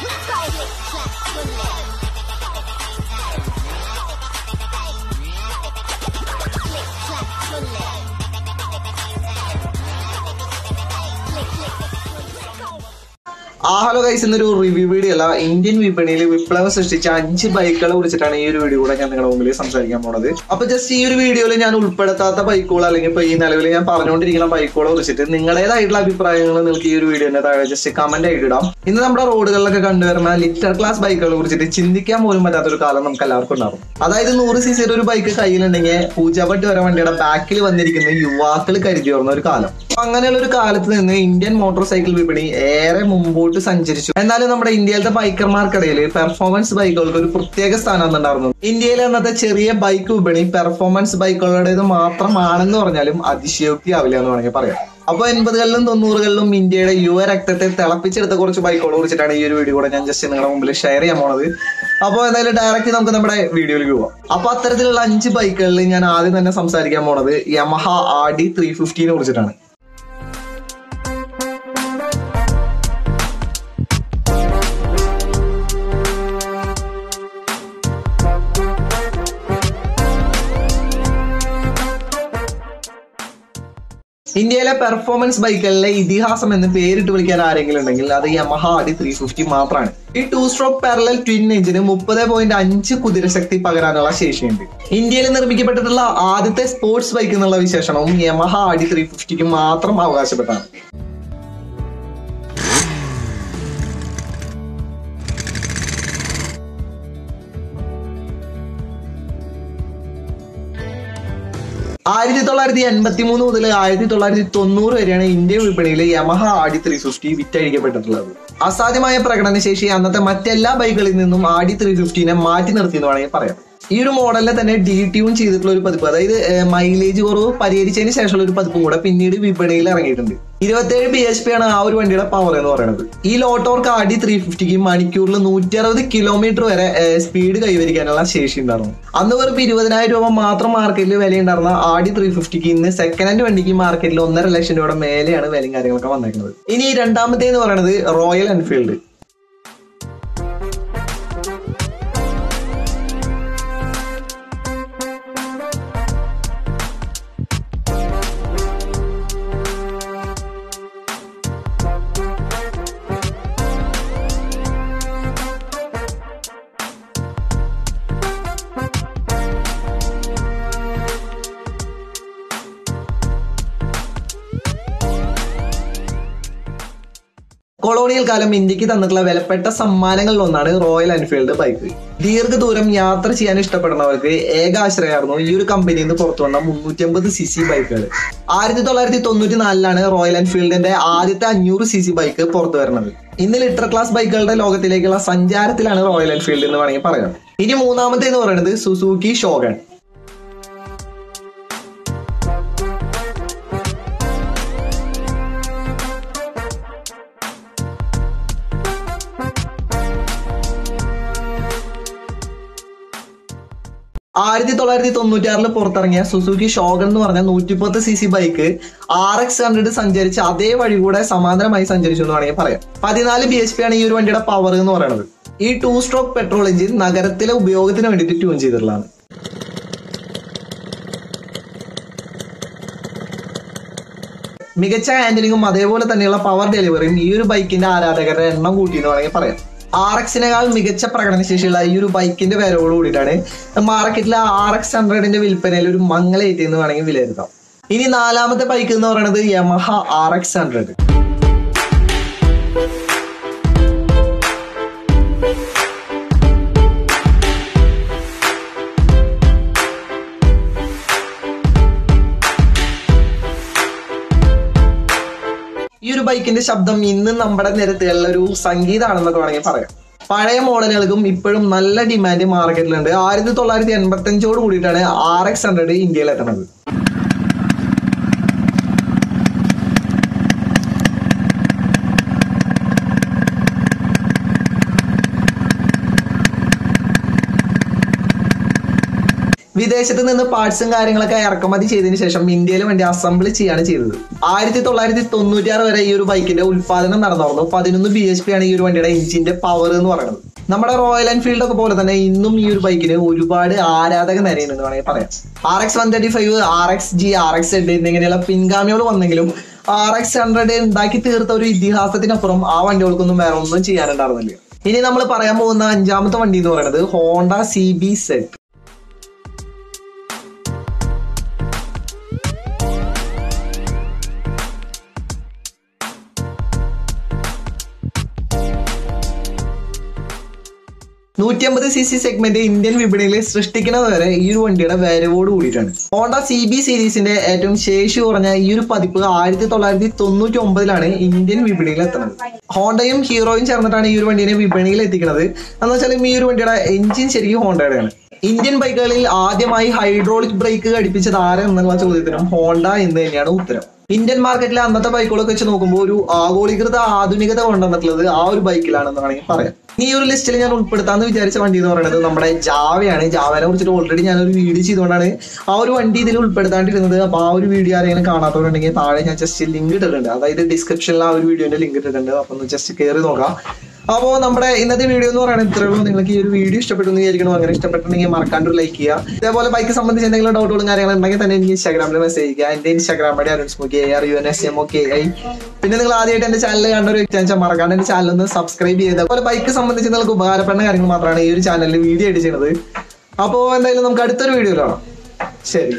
Clap, clap, clap, clap, clap. Hello guys എന്നൊരു review video അല്ല Indian വിപണിയിൽ വിപ്ലവം സൃഷ്ടിച്ച അഞ്ച് ബൈക്കുകളെ കുറിച്ചിട്ടാണ് ഈ ഒരു വീഡിയോ കൂടെ ഞാൻ നിങ്ങളുടെ മുമ്പിൽ സംസാരിക്കാൻ പോണത്. അപ്പൊ ജസ്റ്റ് ഈ ഒരു വീഡിയോയിൽ ഞാൻ ഉൾപ്പെടുത്താത്ത ബൈക്കുകൾ അല്ലെങ്കിൽ ഇപ്പൊ ഈ നിലവിൽ ഞാൻ പറഞ്ഞുകൊണ്ടിരിക്കുന്ന ബൈക്കുകളെ കുറിച്ചിട്ട് നിങ്ങളുടേതായിട്ടുള്ള അഭിപ്രായങ്ങൾ നിങ്ങൾക്ക് ഈ ഒരു വീഡിയോന്റെ താഴെ ജസ്റ്റ് കമന്റ് ആയിട്ട് ഇടാം. ഇന്ന് നമ്മുടെ റോഡുകളിലൊക്കെ കണ്ടുവരുന്ന ലിറ്റർ ക്ലാസ് ബൈക്കുകളെ കുറിച്ചിട്ട് ചിന്തിക്കാൻ പോലും പറ്റാത്തൊരു കാലം നമുക്ക് എല്ലാവർക്കും ഉണ്ടാവും. അതായത് നൂറ് സി സിയുടെ ഒരു ബൈക്ക് കയ്യിലുണ്ടെങ്കിൽ പൂജാപട്ട് വരെ വണ്ടിയുടെ ബാക്കിൽ വന്നിരിക്കുന്ന യുവാക്കൾ കരുതി ഒരു കാലം. അങ്ങനെയുള്ള ഒരു കാലത്ത് നിന്ന് ഇന്ത്യൻ മോട്ടോർ സൈക്കിൾ വിപണി ഏറെ മുമ്പോട്ട് സഞ്ചരിച്ചു. എന്നാലും നമ്മുടെ ഇന്ത്യയിലത്തെ ബൈക്കർമാർക്കിടയിൽ പെർഫോമൻസ് ബൈക്കുകൾക്ക് ഒരു പ്രത്യേക സ്ഥാനം ഉണ്ടായിരുന്നു. ഇന്ത്യയിലെ അന്നത്തെ ചെറിയ ബൈക്ക് വിപണി പെർഫോമൻസ് ബൈക്കുകളുടേത് മാത്രമാണെന്ന് പറഞ്ഞാലും അതിശയോക്തിയാവില്ല എന്ന് വേണമെങ്കിൽ പറയാം. അപ്പൊ എൺപതുകളിലും തൊണ്ണൂറുകളിലും ഇന്ത്യയുടെ യുവ രക്തത്തെ തിളപ്പിച്ചെടുത്ത കുറച്ച് ബൈക്കുകളെ കുറിച്ചിട്ടാണ് ഈ ഒരു വീഡിയോ കൂടെ ഞാൻ ജസ്റ്റ് നിങ്ങളുടെ മുമ്പിൽ ഷെയർ ചെയ്യാൻ പോണത്. അപ്പോൾ എന്തായാലും ഡയറക്റ്റ് നമുക്ക് നമ്മുടെ വീഡിയോയിലേക്ക് പോവാം. അപ്പൊ അത്തരത്തിലുള്ള അഞ്ച് ബൈക്കുകളിൽ ഞാൻ ആദ്യം തന്നെ സംസാരിക്കാൻ പോണത് യമഹ ആർ ഡി ത്രീ ഫിഫ്റ്റീനെ കുറിച്ചിട്ടാണ്. ഇന്ത്യയിലെ പെർഫോമൻസ് ബൈക്കുകളിലെ ഇതിഹാസം എന്ന് പേരിട്ട് വിളിക്കാൻ ആരെങ്കിലും ഉണ്ടെങ്കിൽ അത് യമഹ ആടി ത്രീ ഫിഫ്റ്റി മാത്രമാണ്. ഈ ടു സ്ട്രോക്ക് പാരലൽ ട്വിൻ എഞ്ചിന് മുപ്പത് പോയിന്റ് അഞ്ച് കുതിരശക്തി പകരാനുള്ള ശേഷിയുണ്ട്. ഇന്ത്യയിൽ നിർമ്മിക്കപ്പെട്ടിട്ടുള്ള ആദ്യത്തെ സ്പോർട്സ് ബൈക്ക് എന്നുള്ള വിശേഷണവും യമഹ ആടി ത്രീ ഫിഫ്റ്റിക്ക് മാത്രം അവകാശപ്പെട്ടാണ്. ആയിരത്തി തൊള്ളായിരത്തി എൺപത്തി മൂന്ന് മുതൽ ആയിരത്തി തൊള്ളായിരത്തി തൊണ്ണൂറ് വരെയാണ് ഇന്ത്യൻ വിപണിയിൽ യമഹ ആടി ത്രീ ഫിഫ്റ്റി വിറ്റഴിക്കപ്പെട്ടിട്ടുള്ളത്. അസാധ്യമായ പ്രകടനശേഷി അന്നത്തെ മറ്റെല്ലാ ബൈക്കുകളിൽ നിന്നും ആടി ത്രീ ഫിഫ്റ്റീനെ മാറ്റി നിർത്തി എന്ന് വേണമെങ്കിൽ പറയാം. ഈ ഒരു മോഡലിനെ തന്നെ ഡി ട്യൂൺ ചെയ്തിട്ടുള്ള ഒരു പതിപ്പ്. അതായത് മൈലേജ് കുറവ് പരിഹരിച്ചതിന് ശേഷമുള്ള ഒരു പതിപ്പ് കൂടെ പിന്നീട് വിപണിയിൽ ഇറങ്ങിയിട്ടുണ്ട്. ഇരുപത്തേഴ് ബി എച്ച് പി ആണ് ആ ഒരു വണ്ടിയുടെ പവർ എന്ന് പറയുന്നത് ഈ ലോട്ടോർക്ക് ആടി ത്രീ ഫിഫ്റ്റിക്ക് മണിക്കൂറിൽ നൂറ്റി അറുപത് കിലോമീറ്റർ വരെ സ്പീഡ് കൈവരിക്കാനുള്ള ശേഷി ഉണ്ടായിരുന്നു. അന്ന് വെറും ഇരുപതിനായിരം രൂപ മാത്രം മാർക്കറ്റിൽ വില ഉണ്ടായിരുന്ന ആടി ത്രീ ഫിഫ്റ്റിക്ക് ഇന്ന് സെക്കൻഡ് ഹാൻഡ് വണ്ടിക്ക് മാർക്കറ്റിൽ ഒന്നര ലക്ഷം രൂപയുടെ മേലെയാണ് വിലയും കാര്യങ്ങളൊക്കെ വന്നേക്കുന്നത്. ഇനി രണ്ടാമത്തെ എന്ന് പറയുന്നത് റോയൽ എൻഫീൽഡ് കൊളോണിയൽ കാലം ഇന്ത്യയ്ക്ക് തന്നിട്ടുള്ള വിലപ്പെട്ട സമ്മാനങ്ങളിൽ ഒന്നാണ് റോയൽ എൻഫീൽഡ് ബൈക്ക്. ദീർഘദൂരം യാത്ര ചെയ്യാൻ ഇഷ്ടപ്പെടുന്നവർക്ക് ഏക ആശ്രയമായിരുന്നു ഈ ഒരു കമ്പനിയിൽ നിന്ന് പുറത്തു വന്ന മുന്നൂറ്റി അമ്പത് സി സി ബൈക്കുകൾ ആയിരത്തി തൊള്ളായിരത്തി തൊണ്ണൂറ്റി നാലിലാണ് റോയൽ എൻഫീൽഡിന്റെ ആദ്യത്തെ അഞ്ഞൂറ് സി സി ബൈക്ക് പുറത്തു വരുന്നത്. ഇന്ന് ലിറ്റർ ക്ലാസ് ബൈക്കുകളുടെ ലോകത്തിലേക്കുള്ള സഞ്ചാരത്തിലാണ് റോയൽ എൻഫീൽഡ് എന്ന് വേണമെങ്കിൽ പറയാം. ഇനി മൂന്നാമത്തെ എന്ന് പറയുന്നത് സുസൂക്കി ഷോഗൺ. ആയിരത്തി തൊള്ളായിരത്തി തൊണ്ണൂറ്റി ആറിൽ പുറത്തിറങ്ങിയ സുസുക്കി ഷോഗൻ എന്ന് പറഞ്ഞ നൂറ്റിപ്പത്ത് C C bike R X hundred സഞ്ചരിച്ച് അതേ വഴി കൂടെ സമാന്തരമായി സഞ്ചരിച്ചു എന്ന് വേണമെങ്കിൽ പറയാം. പതിനാല് ബി എച്ച് പി ആണ് ഈ ഒരു വണ്ടിയുടെ പവർ എന്ന് പറയുന്നത് ഈ ടു സ്ട്രോക്ക് പെട്രോൾ എഞ്ചിൻ നഗരത്തിലെ ഉപയോഗത്തിന് വേണ്ടിയിട്ട് ട്യൂൺ ചെയ്തിട്ടുള്ളതാണ്. മികച്ച ഹാൻഡിലിങ്ങും അതേപോലെ തന്നെയുള്ള പവർ ഡെലിവറിയും ഈ ഒരു ബൈക്കിന്റെ ആരാധകരുടെ എണ്ണം കൂട്ടി എന്ന് വേണമെങ്കിൽ പറയാം. ആർ എക്സിനേക്കാൾ മികച്ച പ്രകടനശേഷിയുള്ള ഈ ഒരു ബൈക്കിന്റെ വിലയോട് കൂടിയിട്ടാണ് മാർക്കറ്റിലെ ആർ എക്സ് ഹൺഡ്രഡിന്റെ വിൽപ്പനയിൽ ഒരു മംഗലേറ്റ് എന്ന് വേണമെങ്കിൽ വിലയിരുത്താം. ഇനി നാലാമത്തെ ബൈക്ക് എന്ന് പറയുന്നത് യമഹ ആർ എക്സ് ഹൺഡ്രഡ് ബൈക്കിന്റെ ശബ്ദം ഇന്ന് നമ്മുടെ നിരത്തുകളിൽ ഒരു സംഗീതമാണെന്നൊക്കെ വേണമെങ്കിൽ പറയാം. പഴയ മോഡലുകൾക്കും ഇപ്പോഴും നല്ല ഡിമാൻഡ് മാർക്കറ്റിലുണ്ട് ആയിരത്തി തൊള്ളായിരത്തി എൺപത്തി അഞ്ചോട് കൂടിയിട്ടാണ് ആർ എക്സ് ഹൺഡ്രഡ് ഇന്ത്യയിൽ എത്തുന്നത്. വിദേശത്ത് നിന്ന് പാർട്സും കാര്യങ്ങളൊക്കെ ഇറക്കുമതി ചെയ്തതിനു ശേഷം ഇന്ത്യയിൽ വേണ്ടി അസംബിൾ ചെയ്യാണ് ചെയ്തത്. ആയിരത്തി തൊള്ളായിരത്തി തൊണ്ണൂറ്റിയാറ് വരെ ഈ ഒരു ബൈക്കിന്റെ ഉൽപാദനം നടന്നു പതിനൊന്ന് ബി എച്ച് പി ആണ് ഈ ഒരു വണ്ടിയുടെ എഞ്ചിന്റെ പവർ എന്ന് പറയുന്നത്. നമ്മുടെ റോയൽ എൻഫീൽഡ് ഒക്കെ പോലെ തന്നെ ഇന്നും ഈ ഒരു ബൈക്കിന് ഒരുപാട് ആരാധക നിരയുണ്ടെന്ന് വേണമെങ്കിൽ പറയാം. R X one thirty five R X G R X Z എന്നിങ്ങനെയുള്ള പിൻഗാമികൾ വന്നെങ്കിലും ആർ എക്സ് ഹൺഡ്രഡ് ഉണ്ടാക്കി തീർത്ത ഒരു ഇതിഹാസത്തിനപ്പുറം ആ വണ്ടികൾക്കൊന്നും വേറെ ഒന്നും ചെയ്യാനുണ്ടായിരുന്നില്ല. ഇനി നമ്മൾ പറയാൻ പോകുന്ന അഞ്ചാമത്തെ വണ്ടി എന്ന് പറയുന്നത് ഹോണ്ട സി ബി സെറ്റ് നൂറ്റി അമ്പത് സി സി സെഗ്മെന്റ് ഇന്ത്യൻ വിപണിയിൽ സൃഷ്ടിക്കുന്നത് വരെ ഈ ഒരു വണ്ടിയുടെ വരവോട് കൂടിയിട്ടാണ്. ഹോണ്ട സി ബി സീരീസിന്റെ ഏറ്റവും ശേഷി കുറഞ്ഞ ഈ ഒരു പതിപ്പ് ആയിരത്തി തൊള്ളായിരത്തി തൊണ്ണൂറ്റി ഒമ്പതിലാണ് ഇന്ത്യൻ വിപണിയിൽ എത്തുന്നത്. ഹോണ്ടയും ഹീറോയും ചേർന്നിട്ടാണ് ഈ ഒരു വണ്ടിനെ വിപണിയിൽ എത്തിക്കുന്നത്. എന്ന് വെച്ചാൽ ഈ ഒരു വണ്ടിയുടെ എഞ്ചിൻ ശരിക്കും ഹോണ്ടയുടെയാണ്. ഇന്ത്യൻ ബൈക്കുകളിൽ ആദ്യമായി ഹൈഡ്രോളിക് ബ്രേക്ക് ഘടിപ്പിച്ചത് ആരെന്നുള്ള ചോദ്യത്തിനും ഹോണ്ട എന്ന് തന്നെയാണ് ഉത്തരം. ഇന്ത്യൻ മാർക്കറ്റിലെ അന്നത്തെ ബൈക്കുകളൊക്കെ വെച്ച് നോക്കുമ്പോൾ ഒരു ആഗോളീകൃത ആധുനികത കൊണ്ടുവന്നിട്ടുള്ളത് ആ ഒരു ബൈക്കിലാണെന്ന് വേണമെങ്കിൽ പറയാം. ഈ ഒരു ലിസ്റ്റിൽ ഞാൻ ഉൾപ്പെടുത്താന്ന് വിചാരിച്ച വണ്ടി എന്ന് പറയുന്നത് നമ്മുടെ ജാവയാണ്. ജാവനെ കുറിച്ചിട്ട് ഓൾറെഡി ഞാൻ ഒരു വീഡിയോ ചെയ്തുകൊണ്ടാണ് ആ ഒരു വണ്ടി ഇതിൽ ഉൾപ്പെടുത്താണ്ടിരുന്നത്. അപ്പൊ ആ ഒരു വീഡിയോ ആരെങ്കിലും കാണാത്തവരുണ്ടെങ്കിൽ താഴെ ഞാൻ ജസ്റ്റ് ലിങ്ക് ഇട്ടിട്ടുണ്ട്. അതായത് ഡിസ്ക്രിപ്ഷനിൽ ആ ഒരു വീഡിയോന്റെ ലിങ്ക് ഇട്ടിട്ടുണ്ട്. അപ്പൊ ഒന്ന് ജസ്റ്റ് കയറി നോക്കാം. അപ്പോൾ നമ്മുടെ ഇന്നത്തെ വീഡിയോ എന്ന് പറയുന്നത് ഇത്രയേ ഉള്ളൂ. നിങ്ങൾക്ക് ഈ ഒരു വീഡിയോ ഇഷ്ടപ്പെട്ടു എന്ന് വിചാരിക്കണം അങ്ങനെ ഇഷ്ടപ്പെട്ടുണ്ടെങ്കിൽ മറക്കാണ്ട് ലൈക്ക് ചെയ്യുക. ഇതേപോലെ ബൈക്ക് സംബന്ധിച്ച് എന്തെങ്കിലും ഡൗട്ടുകളും കാര്യങ്ങളും ഉണ്ടെങ്കിൽ തന്നെ എനിക്ക് ഇൻസ്റ്റാഗ്രാമിൽ മെസ്സേജ് ചെയ്യുക എന്റെ ഇൻസ്റ്റാഗ്രാം വഴി Arun Smoki A R U N S M O K I പിന്നെ നിങ്ങൾ ആദ്യമായിട്ട് എന്റെ ചാനൽ കണ്ട ഒരു വെച്ചാൽ മറക്കാണ്ട് എന്റെ ചാനൽ ഒന്ന് സബ്സ്ക്രൈബ് ചെയ്ത്. അതുപോലെ ബൈക്ക് സംബന്ധിച്ച് നിങ്ങൾക്ക് ഉപകാരപ്പെടുന്ന കാര്യങ്ങൾ മാത്രമാണ് ഈ ഒരു ചാനലിൽ വീഡിയോ ആയിട്ട് ചെയ്യുന്നത്. അപ്പോൾ എന്തായാലും നമുക്ക് അടുത്തൊരു വീഡിയോ കാണാം. ശരി.